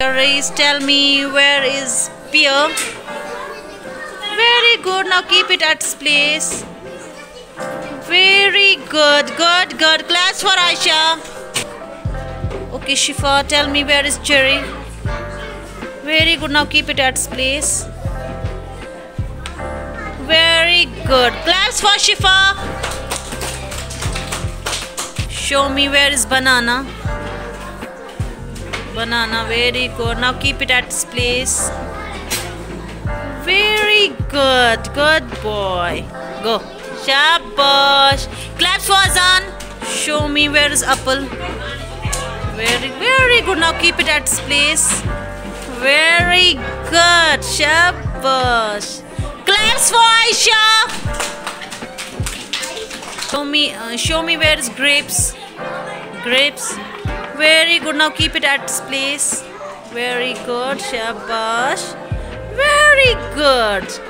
Race, tell me where is pear? Very good. Now keep it at its place. Very good. Good, good. Class for Aisha. Okay, Shifa, tell me where is cherry? Very good. Now keep it at its place. Very good. Class for Shifa. Show me where is banana. Banana, very good. Now keep it at its place. Very good. Good boy. Go. Shabash. Claps for Azan. Show me where is apple. Very, very good. Now keep it at its place. Very good. Shabash. Claps for Aisha. Show me, uh, show me where is grapes. Grapes. Very good. Now keep it at its place. Very good. Shabash. Very good.